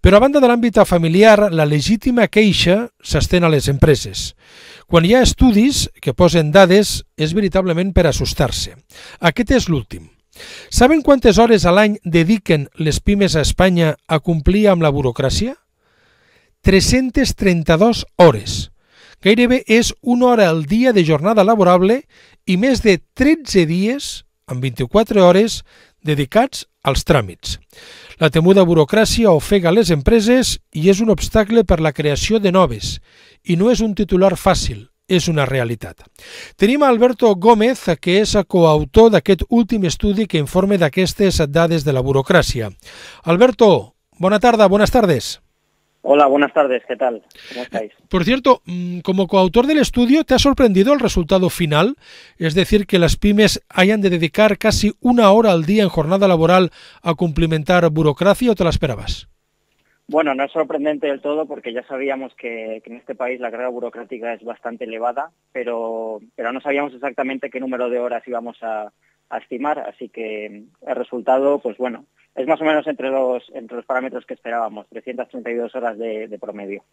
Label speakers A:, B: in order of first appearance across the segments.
A: Però a banda de l'àmbit familiar, la legítima queixa s'estén a les empreses. Quan hi ha estudis que posen dades, és veritablement per assustar-se. Aquest és l'últim. Saben quantes hores a l'any dediquen les pimes a Espanya a complir amb la burocràcia? 332 hores. Gairebé és una hora al dia de jornada laborable i més de 13 dies, amb 24 hores, dedicats als tràmits. La temuda burocràcia ofega les empreses i és un obstacle per la creació de noves, i no és un titular fàcil, és una realitat. Tenim a Alberto Gómez, que és coautor d'aquest últim estudi que informa d'aquestes dades de la burocràcia. Alberto, bona tarda, buenas tardes.
B: Hola, buenas tardes, ¿qué tal? ¿Cómo estáis?
A: Por cierto, mm, como coautor del estudio, ¿te ha sorprendido el resultado final? Es decir, que las pymes hayan de dedicar casi una hora al día en jornada laboral a cumplimentar burocracia o te la esperabas?
B: Bueno, no es sorprendente del todo porque ya sabíamos que, que en este país la carga burocrática es bastante elevada, pero, pero no sabíamos exactamente qué número de horas íbamos a, a estimar, así que el resultado, pues bueno, es más o menos entre los, entre los parámetros que esperábamos, 332 horas de, de promedio.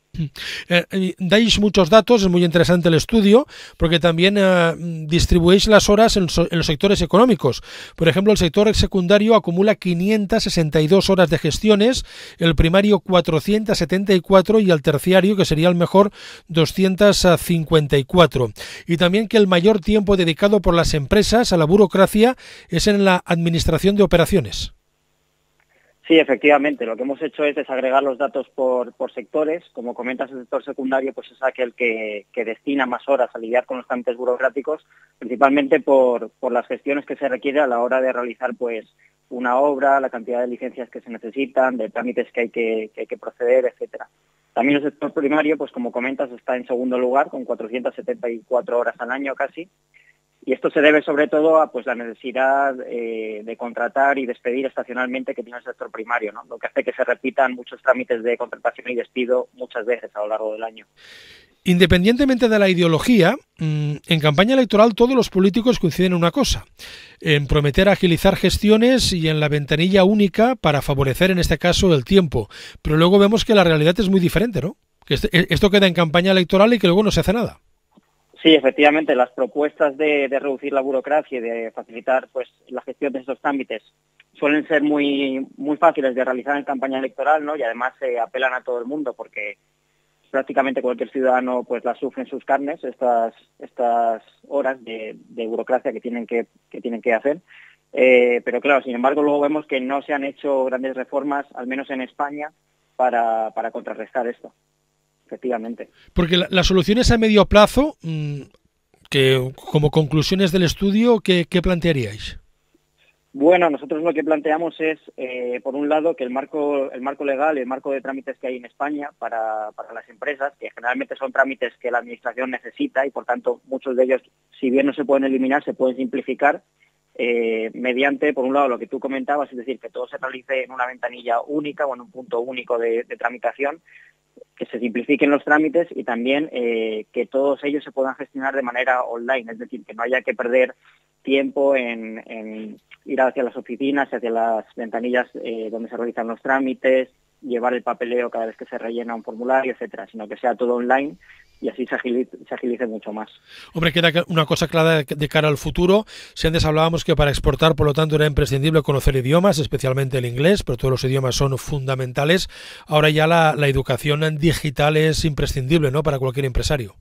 A: Eh, dais muchos datos, es muy interesante el estudio, porque también eh, distribuís las horas en, en, los sectores económicos. Por ejemplo, el sector secundario acumula 562 horas de gestiones, el primario 474 y el terciario, que sería el mejor, 254. Y también que el mayor tiempo dedicado por las empresas a la burocracia es en la administración de operaciones.
B: Sí, efectivamente. Lo que hemos hecho es desagregar los datos por, sectores. Como comentas, el sector secundario pues es aquel que, destina más horas a lidiar con los trámites burocráticos, principalmente por, por las gestiones que se requiere a la hora de realizar pues una obra, la cantidad de licencias que se necesitan, de trámites que hay que, que, hay que proceder, etcétera. También el sector primario, pues como comentas, está en segundo lugar, con 474 horas al año casi, y esto se debe sobre todo a pues la necesidad eh, de contratar y despedir estacionalmente que tiene el sector primario, ¿no? lo que hace que se repitan muchos trámites de contratación y despido muchas veces a lo largo del año.
A: Independientemente de la ideología, en campaña electoral todos los políticos coinciden en una cosa, en prometer agilizar gestiones y en la ventanilla única para favorecer en este caso el tiempo. Pero luego vemos que la realidad es muy diferente, ¿no? Que esto queda en campaña electoral y que luego no se hace nada.
B: Sí, efectivamente, las propuestas de, reducir la burocracia y de facilitar pues, la gestión de estos trámites suelen ser muy, muy fáciles de realizar en campaña electoral, ¿no? Y además se apelan a todo el mundo porque prácticamente cualquier ciudadano pues las sufre en sus carnes estas estas horas de, de burocracia que tienen que, que tienen que hacer. Eh, pero claro, sin embargo, luego vemos que no se han hecho grandes reformas, al menos en España, para, para contrarrestar esto efectivamente.
A: Porque la, las soluciones a medio plazo, mmm, que como conclusiones del estudio, ¿qué, qué plantearíais?
B: Bueno, nosotros lo que planteamos es, eh, por un lado, que el marco, el marco legal, el marco de trámites que hay en España para, para las empresas, que generalmente son trámites que la Administración necesita y, por tanto, muchos de ellos, si bien no se pueden eliminar, se pueden simplificar eh, mediante, por un lado, lo que tú comentabas, es decir, que todo se realice en una ventanilla única o en un punto único de, de tramitación, que se simplifiquen los trámites y también eh, que todos ellos se puedan gestionar de manera online, es decir, que no haya que perder tiempo en, ir hacia las oficinas, hacia las ventanillas eh, donde se realizan los trámites, llevar el papeleo cada vez que se rellena un formulario, etcétera, sino que sea todo online y así se agilice, mucho más.
A: Hombre, queda una cosa clara de cara al futuro. Si antes hablábamos que para exportar, por lo tanto, era imprescindible conocer idiomas, especialmente el inglés, pero todos los idiomas son fundamentales. Ahora ya la, la educación digital es imprescindible, ¿no?, para cualquier empresario.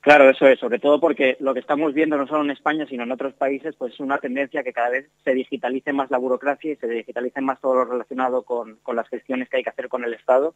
B: Claro, eso es, sobre todo porque lo que estamos viendo no solo en España, sino en otros países, pues es una tendencia que cada vez se digitalice más la burocracia y se digitalice más todo lo relacionado con, las gestiones que hay que hacer con el Estado.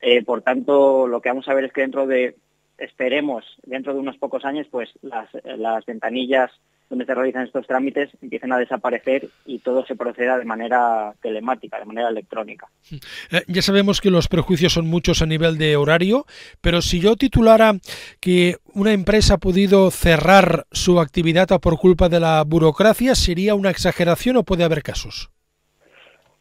B: Eh, por tanto, lo que vamos a ver es que dentro de, esperemos, dentro de unos pocos años, pues las ventanillas donde se realizan estos trámites empiecen a desaparecer y todo se proceda de manera telemática, de manera electrónica.
A: Eh, ya sabemos que los prejuicios son muchos a nivel de horario, pero si yo titulara que una empresa ha podido cerrar su actividad por culpa de la burocracia, ¿sería una exageración o puede haber casos?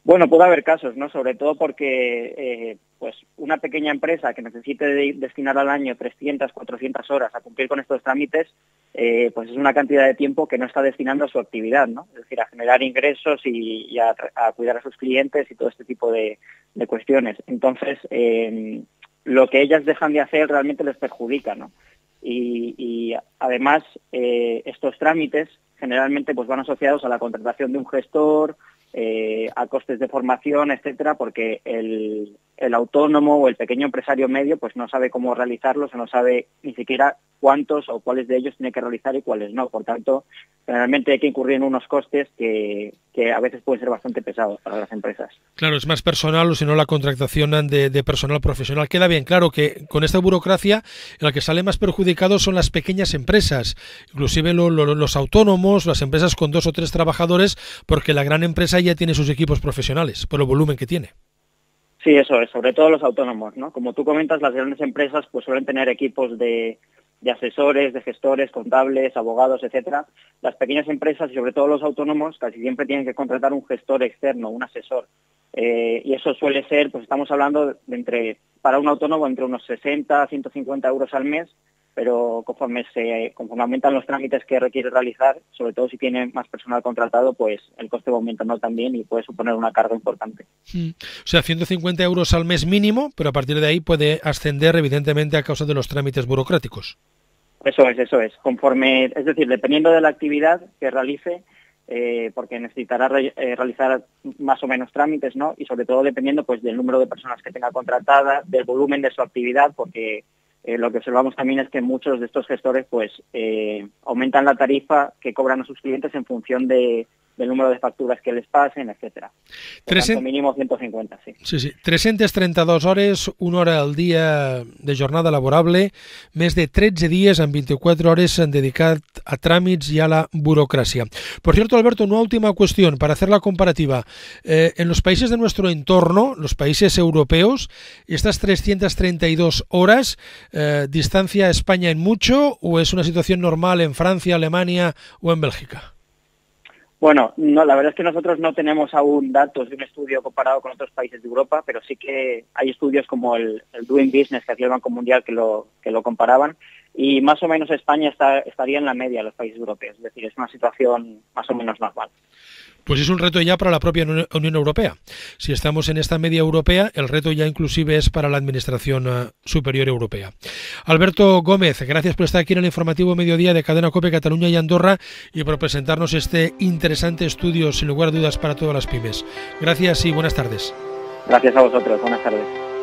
B: Bueno, puede haber casos, ¿no? Sobre todo porque eh, pues una pequeña empresa que necesite destinar al año 300, 400 horas a cumplir con estos trámites, eh, pues es una cantidad de tiempo que no está destinando a su actividad, ¿no? Es decir, a generar ingresos y, a, cuidar a sus clientes y todo este tipo de, cuestiones. Entonces, eh, lo que ellas dejan de hacer realmente les perjudica, ¿no? Y, además, estos trámites generalmente pues van asociados a la contratación de un gestor, eh, a costes de formación, etcétera, porque el, el, autónomo o el pequeño empresario medio pues no sabe cómo realizarlos o no sabe ni siquiera cuántos o cuáles de ellos tiene que realizar y cuáles no. Por tanto, generalmente hay que incurrir en unos costes que, que a veces pueden ser bastante pesados para las empresas.
A: Claro, es más personal o si no la contratación de, personal profesional. Queda bien claro que con esta burocracia la que sale más perjudicado son las pequeñas empresas, inclusive los autónomos, las empresas con dos o tres trabajadores, porque la gran empresa ya tiene sus equipos profesionales por el volumen que tiene.
B: Sí, eso es, sobre todo los autónomos, ¿no? Como tú comentas, las grandes empresas pues suelen tener equipos de, asesores, de gestores, contables, abogados, etcétera. Las pequeñas empresas y sobre todo los autónomos casi siempre tienen que contratar un gestor externo, un asesor. Eh, y eso suele ser, pues estamos hablando de entre, para un autónomo, entre unos 60 a 150 euros al mes, pero conforme se conforme aumentan los trámites que requiere realizar, sobre todo si tiene más personal contratado, pues el coste va aumentando también y puede suponer una carga importante.
A: Hmm. O sea, 150 euros al mes mínimo, pero a partir de ahí puede ascender evidentemente a causa de los trámites burocráticos.
B: Eso es, eso es. Conforme, es decir, dependiendo de la actividad que realice, eh, porque necesitará eh, realizar más o menos trámites, ¿no? Y sobre todo dependiendo pues del número de personas que tenga contratada, del volumen de su actividad, porque eh, lo que observamos también es que muchos de estos gestores pues eh, aumentan la tarifa que cobran a sus clientes en función de, del número de facturas que les pasen, etcétera. Por mínimo 150, sí.
A: Sí, sí. 332 hores, una hora al día de jornada laborable, més de 13 dies amb 24 hores dedicat a tràmits i a la burocracia. Por cierto, Alberto, una última cuestión para hacer la comparativa. Eh, en los países de nuestro entorno, los países europeos, estas 332 horas, eh, ¿distancia a España en mucho o es una situación normal en Francia, Alemania o en Bélgica?
B: Bueno, no, la verdad es que nosotros no tenemos aún datos de un estudio comparado con otros países de Europa, pero sí que hay estudios como el, Doing Business que hacía el Banco Mundial que lo, que lo comparaban y más o menos España estaría en la media de los países europeos, es decir, es una situación más o menos normal.
A: Pues es un reto ya para la propia Unión Europea. Si estamos en esta media europea, el reto ya inclusive es para la Administración eh, Superior Europea. Alberto Gómez, gracias por estar aquí en el informativo Mediodía de Cadena Cope Cataluña y Andorra y por presentarnos este interesante estudio, sin lugar a dudas, para todas las pymes. Gracias y buenas tardes.
B: Gracias a vosotros. Buenas tardes.